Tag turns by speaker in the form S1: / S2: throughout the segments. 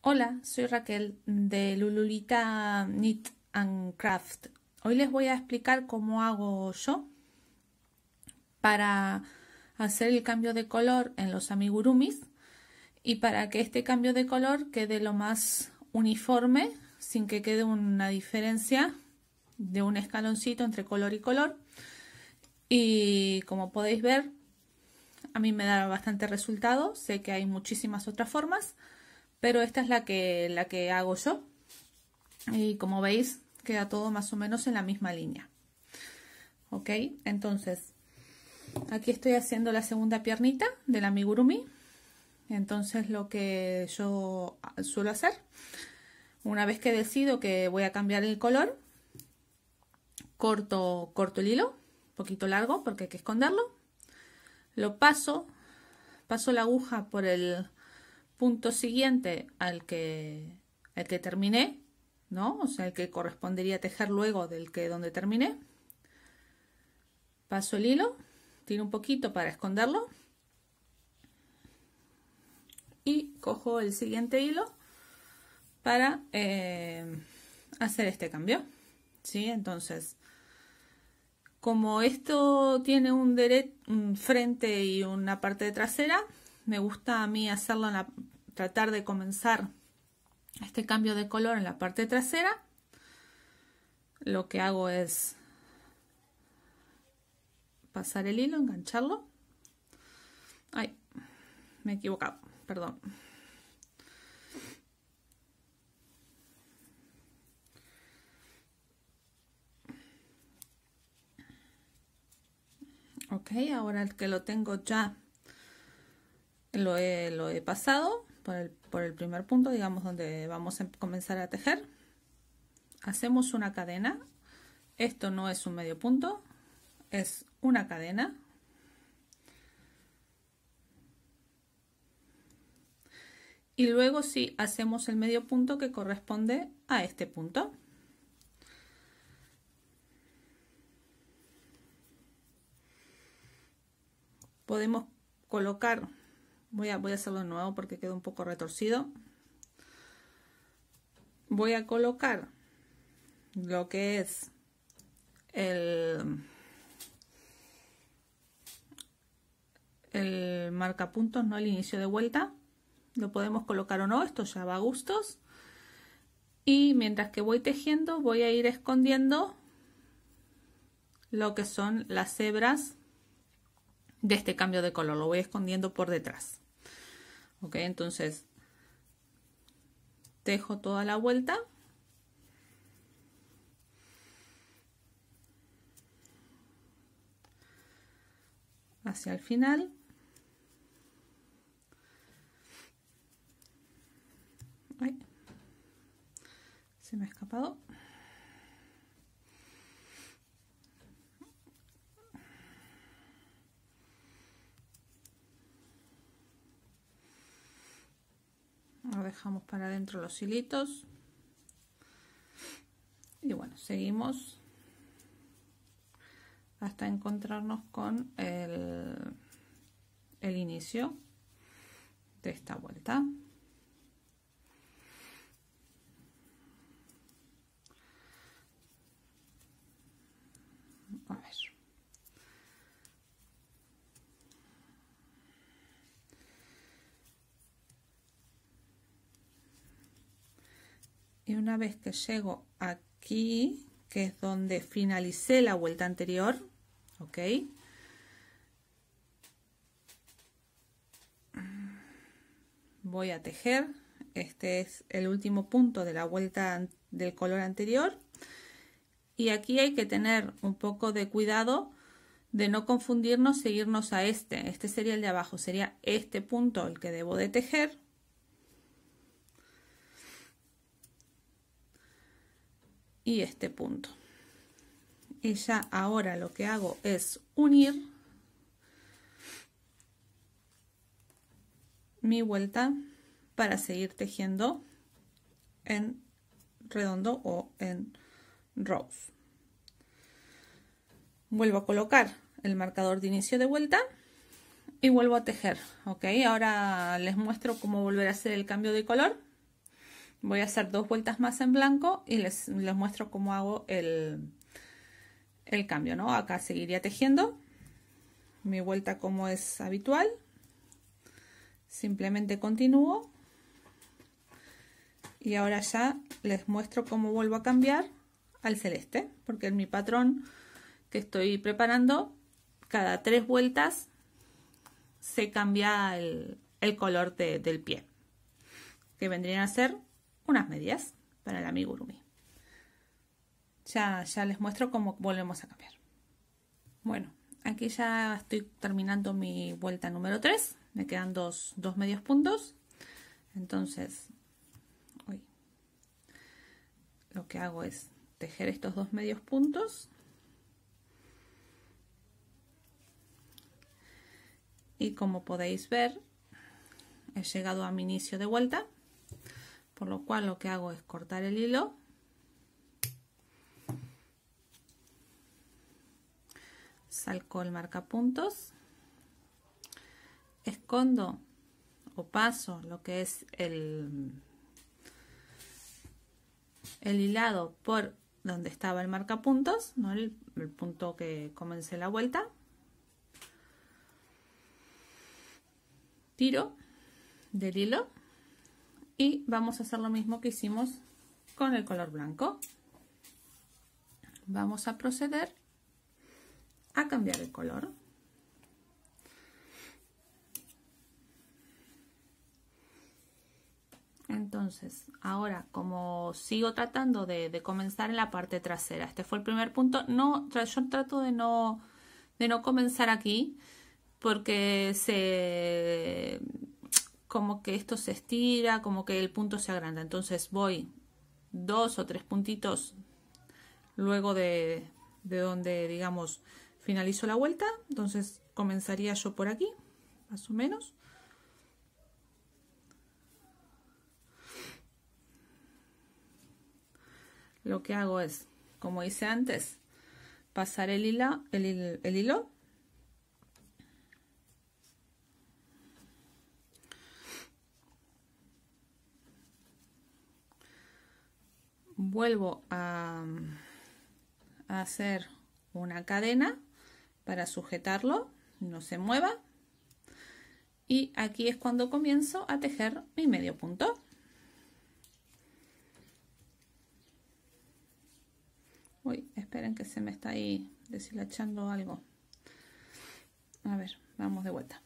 S1: Hola, soy Raquel de Lululita Knit and Craft. Hoy les voy a explicar cómo hago yo para hacer el cambio de color en los amigurumis y para que este cambio de color quede lo más uniforme sin que quede una diferencia de un escaloncito entre color y color y como podéis ver a mí me da bastante resultado sé que hay muchísimas otras formas pero esta es la que, la que hago yo. Y como veis queda todo más o menos en la misma línea. Ok entonces aquí estoy haciendo la segunda piernita del amigurumi. Entonces lo que yo suelo hacer una vez que decido que voy a cambiar el color corto, corto el hilo un poquito largo porque hay que esconderlo. Lo paso paso la aguja por el punto siguiente al que, el que terminé, ¿no? O sea, el que correspondería tejer luego del que donde terminé. Paso el hilo, tiro un poquito para esconderlo y cojo el siguiente hilo para eh, hacer este cambio. ¿Sí? Entonces, como esto tiene un, un frente y una parte trasera, me gusta a mí hacerlo en la, tratar de comenzar este cambio de color en la parte trasera. Lo que hago es pasar el hilo, engancharlo. Ay, me he equivocado, perdón. Ok, ahora que lo tengo ya lo he, pasado por el, por el primer punto, digamos, donde vamos a comenzar a tejer. Hacemos una cadena. Esto no es un medio punto, es una cadena. Y luego sí hacemos el medio punto que corresponde a este punto. Podemos colocar Voy a, voy a hacerlo de nuevo porque quedó un poco retorcido. Voy a colocar lo que es el, el marcapuntos, no el inicio de vuelta. Lo podemos colocar o no, esto ya va a gustos. Y mientras que voy tejiendo voy a ir escondiendo lo que son las hebras de este cambio de color. Lo voy escondiendo por detrás. Ok, entonces tejo toda la vuelta. Hacia el final. Se me ha escapado. Para adentro los hilitos. Y bueno seguimos hasta encontrarnos con el, el inicio de esta vuelta a ver y una vez que llego aquí que es donde finalicé la vuelta anterior ok voy a tejer. Este es el último punto de la vuelta del color anterior. Y aquí hay que tener un poco de cuidado de no confundirnos seguirnos a este. Este sería el de abajo sería este punto el que debo de tejer y este punto. Y ya ahora lo que hago es unir mi vuelta para seguir tejiendo en redondo o en rose. Vuelvo a colocar el marcador de inicio de vuelta y vuelvo a tejer. Ok, ahora les muestro cómo volver a hacer el cambio de color. Voy a hacer dos vueltas más en blanco y les, les muestro cómo hago el, el cambio, ¿no? Acá seguiría tejiendo mi vuelta como es habitual. Simplemente continúo y ahora ya les muestro cómo vuelvo a cambiar al celeste porque en mi patrón que estoy preparando cada tres vueltas se cambia el, color del pie que vendrían a ser unas medias para el amigurumi ya, ya les muestro cómo volvemos a cambiar. Bueno aquí ya estoy terminando mi vuelta número 3 me quedan dos, dos medios puntos. Entonces lo que hago es tejer estos dos medios puntos. Y como podéis ver he llegado a mi inicio de vuelta por lo cual lo que hago es cortar el hilo salco el marcapuntos escondo o paso lo que es el el hilado por donde estaba el marcapuntos, ¿no? el, el punto que comencé la vuelta. Tiro del hilo y vamos a hacer lo mismo que hicimos con el color blanco. Vamos a proceder a cambiar el color. Entonces, ahora como sigo tratando de, comenzar en la parte trasera, este fue el primer punto, no, yo trato de no, de no comenzar aquí porque se como que esto se estira, como que el punto se agranda. Entonces voy dos o tres puntitos luego de, de donde, digamos, finalizo la vuelta. Entonces comenzaría yo por aquí, más o menos. lo que hago es, como hice antes, pasar el, hilo, el, el hilo vuelvo a, hacer una cadena para sujetarlo, no se mueva. Y aquí es cuando comienzo a tejer mi medio punto. Uy, esperen que se me está ahí deshilachando algo. A ver, vamos de vuelta.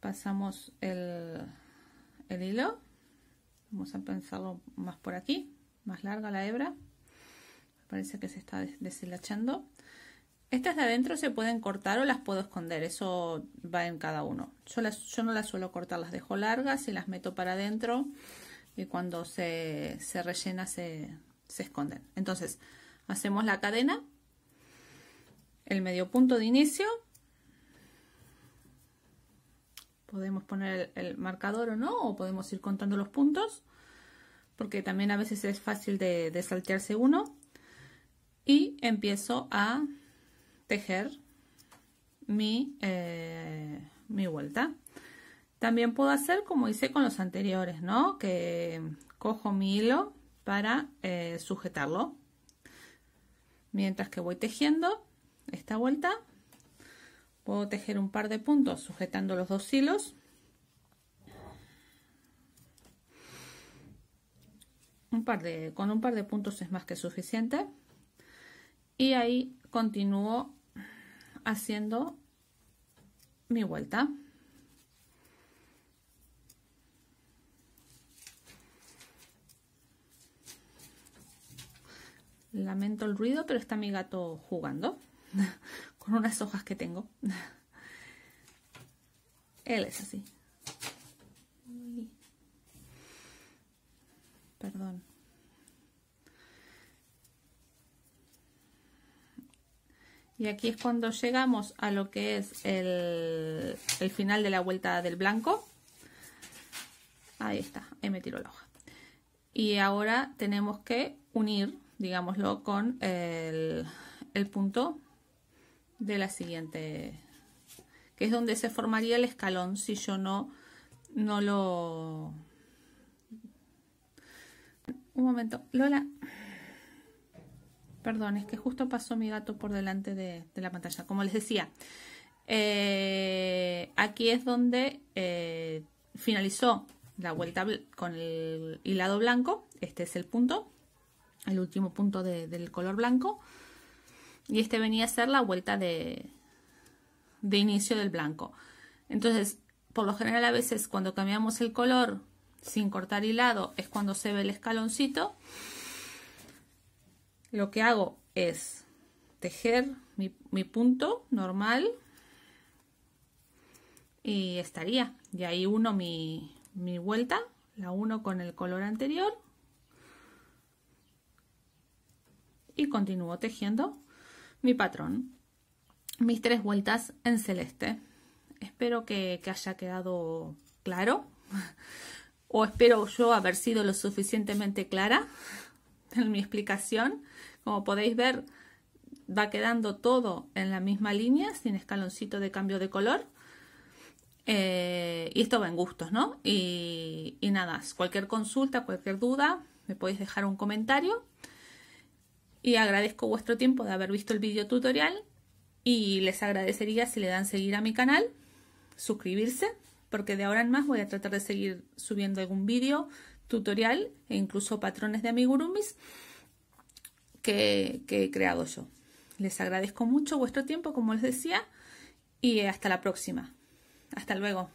S1: Pasamos el hilo. Vamos a pensarlo más por aquí, más larga la hebra. Parece que se está deshilachando. Estas de adentro se pueden cortar o las puedo esconder, eso va en cada uno. Yo, las, no las suelo cortar, las dejo largas y las meto para adentro y cuando se, se rellena se, se esconden. Entonces, hacemos la cadena, el medio punto de inicio, podemos poner el, marcador o no, o podemos ir contando los puntos, porque también a veces es fácil de, saltearse uno, y empiezo a tejer mi, eh, mi vuelta. También puedo hacer como hice con los anteriores, ¿no? Que cojo mi hilo para eh, sujetarlo. Mientras que voy tejiendo esta vuelta, puedo tejer un par de puntos sujetando los dos hilos. Un par de, con un par de puntos es más que suficiente. Y ahí continúo haciendo mi vuelta. Lamento el ruido, pero está mi gato jugando con unas hojas que tengo. Él es así. Perdón. Y aquí es cuando llegamos a lo que es el, el final de la vuelta del blanco. Ahí está, ahí me tiro la hoja. Y ahora tenemos que unir digámoslo, con el, punto de la siguiente, que es donde se formaría el escalón si yo no, no lo un momento. Lola. Perdón, es que justo pasó mi gato por delante de, la pantalla. Como les decía, eh, aquí es donde eh, finalizó la vuelta con el hilado blanco. Este es el punto, el último punto del color blanco. Y este venía a ser la vuelta de, de inicio del blanco. Entonces, por lo general a veces cuando cambiamos el color sin cortar hilado es cuando se ve el escaloncito lo que hago es tejer mi, punto normal y estaría. Y ahí uno mi, mi vuelta, la uno con el color anterior y continúo tejiendo mi patrón. Mis tres vueltas en celeste. Espero que, haya quedado claro o espero yo haber sido lo suficientemente clara en mi explicación. Como podéis ver, va quedando todo en la misma línea, sin escaloncito de cambio de color. Eh, y esto va en gustos, ¿no? Y, y nada, cualquier consulta, cualquier duda, me podéis dejar un comentario. Y agradezco vuestro tiempo de haber visto el vídeo tutorial. Y les agradecería si le dan seguir a mi canal, suscribirse, porque de ahora en más voy a tratar de seguir subiendo algún vídeo tutorial e incluso patrones de amigurumis que, que he creado yo. Les agradezco mucho vuestro tiempo, como les decía, y hasta la próxima. Hasta luego.